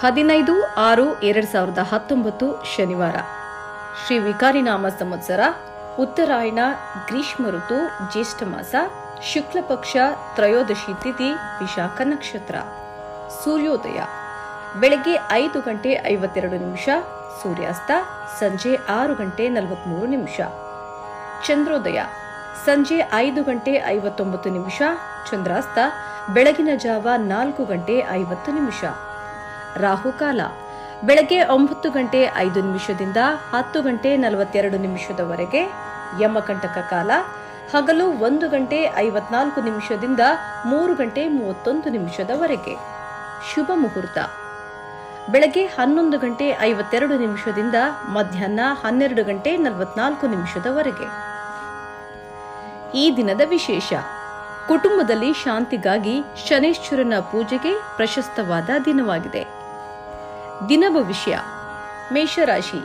ಹದಿನೈದು ಆರು ಎರಡು ಸಾವಿರದ ಹತ್ತೊಂಬತ್ತು ಶನಿವಾರ. ಶ್ರೀ ವಿಕಾರಿನಾಮ ಸಂವತ್ಸರ, ಉತ್ತರಾಯಣ, ಗ್ರೀಷ್ಮ ಋತು, ಜ್ಯೇಷ್ಠ ಮಾಸ, ಶುಕ್ಲ ಪಕ್ಷ, ತ್ರಯೋದಶಿ ತಿಥಿ, ವಿಶಾಖ ನಕ್ಷತ್ರ. ಸೂರ್ಯೋದಯ. ಬೆಳಗ್ಗೆ ಐದು ಗಂಟೆ ಐವತ್ತೆರಡು ನಿಮಿಷ, ಸೂರ್ಯಾಸ್ತ ಸಂಜೆ ಆರು ಗಂಟೆ ನಲವತ್ಮೂರು ನಿಮಿಷ. ಚಂದ್ರೋದಯ. ಸಂಜೆ ಐದು ಗಂಟೆ ಐವತ್ತೊಂಬತ್ತು ನಿಮಿಷ, ಚಂದ್ರಾಸ್ತ ಬೆಳಗಿನ ಜಾವ ನಾಲ್ಕು ಗಂಟೆ ಐವತ್ತು ನಿಮಿಷ. ರಾಹುಕಾಲ ಬೆಳಗ್ಗೆ ಒಂಬತ್ತು ಗಂಟೆ ಐದು ನಿಮಿಷದಿಂದ ಹತ್ತು ಗಂಟೆ ನಲವತ್ತೆರಡು ನಿಮಿಷದವರೆಗೆ ಯಮಕಂಟಕ ಕಾಲ. ಹಗಲು ಒಂದು ಗಂಟೆ ಐವತ್ನಾಲ್ಕು ನಿಮಿಷದಿಂದ ಮೂರು ಗಂಟೆ ಮೂವತ್ತೊಂದು ನಿಮಿಷದವರೆಗೆ. ಶುಭ ಮುಹೂರ್ತ. ಬೆಳಗ್ಗೆ ಹನ್ನೊಂದು ಗಂಟೆ ಐವತ್ತೆರಡು ನಿಮಿಷದಿಂದ ಮಧ್ಯಾಹ್ನ ಹನ್ನೆರಡು ಗಂಟೆ ನಲವತ್ನಾಲ್ಕು ನಿಮಿಷದವರೆಗೆ. ಈ ದಿನದ ವಿಶೇಷ. ಕುಟುಂಬದಲ್ಲಿ ಶಾಂತಿಗಾಗಿ ಶನೇಶ್ವರನ ಪೂಜೆಗೆ ಪ್ರಶಸ್ತವಾದ ದಿನವಾಗಿದೆ. ದಿನ ಭವಿಷ್ಯ ಮೇಷರಾಶಿ.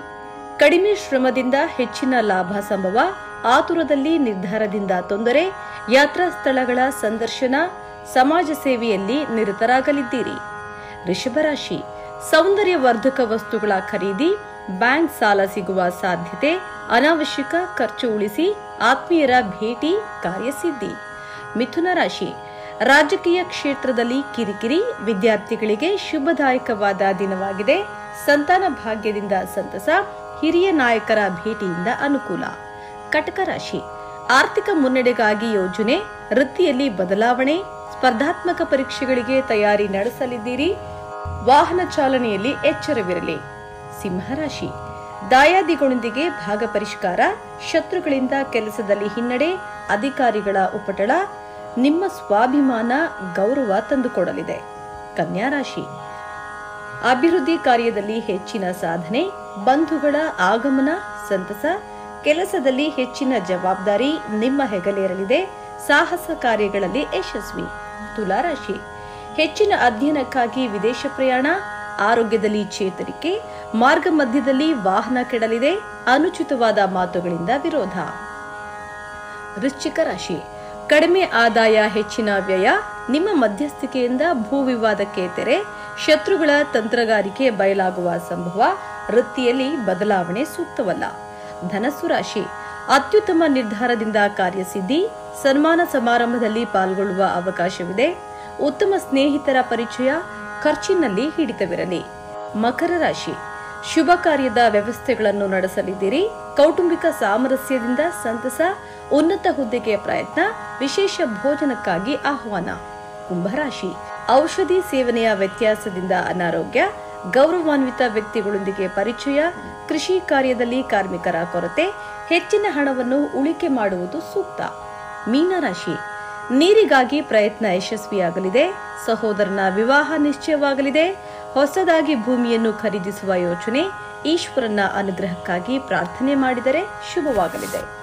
ಕಡಿಮೆ ಶ್ರಮದಿಂದ ಹೆಚ್ಚಿನ ಲಾಭ ಸಂಭವ, ಆತುರದಲ್ಲಿ ನಿರ್ಧಾರದಿಂದ ತೊಂದರೆ, ಯಾತ್ರಾ ಸ್ಥಳಗಳ ಸಂದರ್ಶನ, ಸಮಾಜ ಸೇವೆಯಲ್ಲಿ ನಿರತರಾಗಲಿದ್ದೀರಿ. ಋಷಭರಾಶಿ ಸೌಂದರ್ಯವರ್ಧಕ ವಸ್ತುಗಳ ಖರೀದಿ, ಬ್ಯಾಂಕ್ ಸಾಲ ಸಿಗುವ ಸಾಧ್ಯತೆ, ಅನಾವಶ್ಯಕ ಖರ್ಚು ಉಳಿಸಿ, ಆತ್ಮೀಯರ ಭೇಟಿ, ಕಾರ್ಯಸಿದ್ಧಿ. ಮಿಥುನ ರಾಶಿ. ರಾಜಕೀಯ ಕ್ಷೇತ್ರದಲ್ಲಿ ಕಿರಿಕಿರಿ, ವಿದ್ಯಾರ್ಥಿಗಳಿಗೆ ಶುಭದಾಯಕವಾದ ದಿನವಾಗಿದೆ. ಸಂತಾನ ಭಾಗ್ಯದಿಂದ ಸಂತಸ, ಹಿರಿಯ ನಾಯಕರ ಭೇಟಿಯಿಂದ ಅನುಕೂಲ. ಕಟಕ ರಾಶಿ. ಆರ್ಥಿಕ ಮುನ್ನಡೆಗಾಗಿ ಯೋಜನೆ, ವೃತ್ತಿಯಲ್ಲಿ ಬದಲಾವಣೆ, ಸ್ಪರ್ಧಾತ್ಮಕ ಪರೀಕ್ಷೆಗಳಿಗೆ ತಯಾರಿ ನಡೆಸಲಿದ್ದೀರಿ. ವಾಹನ ಚಾಲನೆಯಲ್ಲಿ ಎಚ್ಚರವಿರಲಿ. ಸಿಂಹರಾಶಿ ದಾಯಾದಿಗಳೊಂದಿಗೆ ಭಾಗ ಪರಿಷ್ಕಾರ, ಶತ್ರುಗಳಿಂದ ಕೆಲಸದಲ್ಲಿ ಹಿನ್ನಡೆ, ಅಧಿಕಾರಿಗಳ ಉಪಟಳ ನಿಮ್ಮ ಸ್ವಾಭಿಮಾನ ಗೌರವ ತಂದುಕೊಡಲಿದೆ. ಕನ್ಯಾ ರಾಶಿ. ಅಭಿವೃದ್ಧಿ ಕಾರ್ಯದಲ್ಲಿ ಹೆಚ್ಚಿನ ಸಾಧನೆ, ಬಂಧುಗಳ ಆಗಮನ, ಸಂತಸ, ಕೆಲಸದಲ್ಲಿ ಹೆಚ್ಚಿನ ಜವಾಬ್ದಾರಿ ನಿಮ್ಮ ಹೆಗಲೇರಲಿದೆ. ಸಾಹಸ ಕಾರ್ಯಗಳಲ್ಲಿ ಯಶಸ್ವಿ. ತುಲಾರಾಶಿ ಹೆಚ್ಚಿನ ಅಧ್ಯಯನಕ್ಕಾಗಿ ವಿದೇಶ ಪ್ರಯಾಣ, ಆರೋಗ್ಯದಲ್ಲಿ ಚೇತರಿಕೆ, ಮಾರ್ಗ ಮಧ್ಯದಲ್ಲಿ ವಾಹನ ಕೆಡಲಿದೆ. ಅನುಚಿತವಾದ ಮಾತುಗಳಿಂದ ವಿರೋಧ. ವೃಶ್ಚಿಕ ರಾಶಿ. ಕಡಿಮೆ ಆದಾಯ ಹೆಚ್ಚಿನ ವ್ಯಯ, ನಿಮ್ಮ ಮಧ್ಯಸ್ಥಿಕೆಯಿಂದ ಭೂ ವಿವಾದಕ್ಕೆ ತೆರೆ, ಶತ್ರುಗಳ ತಂತ್ರಗಾರಿಕೆ ಬಯಲಾಗುವ ಸಂಭವ, ವೃತ್ತಿಯಲ್ಲಿ ಬದಲಾವಣೆ ಸೂಕ್ತವಲ್ಲ. ಧನಸ್ಸು ರಾಶಿ. ಅತ್ಯುತ್ತಮ ನಿರ್ಧಾರದಿಂದ ಕಾರ್ಯಸಿದ್ಧಿ, ಸನ್ಮಾನ ಸಮಾರಂಭದಲ್ಲಿ ಪಾಲ್ಗೊಳ್ಳುವ ಅವಕಾಶವಿದೆ. ಉತ್ತಮ ಸ್ನೇಹಿತರ ಪರಿಚಯ, ಖರ್ಚಿನಲ್ಲಿ ಹಿಡಿತವಿರಲಿ. ಮಕರ ರಾಶಿ. ಶುಭ ಕಾರ್ಯದ ವ್ಯವಸ್ಥೆಗಳನ್ನು ನಡೆಸಲಿದ್ದೀರಿ. ಕೌಟುಂಬಿಕ ಸಾಮರಸ್ಯದಿಂದ ಸಂತಸ, ಉನ್ನತ ಹುದ್ದೆಗೆ ಪ್ರಯತ್ನ, ವಿಶೇಷ ಭೋಜನಕ್ಕಾಗಿ ಆಹ್ವಾನ. ಕುಂಭರಾಶಿ. ಔಷಧಿ ಸೇವನೆಯ ವ್ಯತ್ಯಾಸದಿಂದ ಅನಾರೋಗ್ಯ, ಗೌರವಾನ್ವಿತ ವ್ಯಕ್ತಿಗಳೊಂದಿಗೆ ಪರಿಚಯ, ಕೃಷಿ ಕಾರ್ಯದಲ್ಲಿ ಕಾರ್ಮಿಕರ ಕೊರತೆ, ಹೆಚ್ಚಿನ ಹಣವನ್ನು ಉಳಿಕೆ ಮಾಡುವುದು ಸೂಕ್ತ. ಮೀನರಾಶಿ. ನೀರಿಗಾಗಿ ಪ್ರಯತ್ನ ಯಶಸ್ವಿಯಾಗಲಿದೆ, ಸಹೋದರನ ವಿವಾಹ ನಿಶ್ಚಯವಾಗಲಿದೆ, ಹೊಸದಾಗಿ ಭೂಮಿಯನ್ನು ಖರೀದಿಸುವ ಯೋಚನೆ ಈಶ್ವರನ ಅನುಗ್ರಹಕ್ಕಾಗಿ ಪ್ರಾರ್ಥನೆ ಮಾಡಿದರೆ ಶುಭವಾಗಲಿದೆ.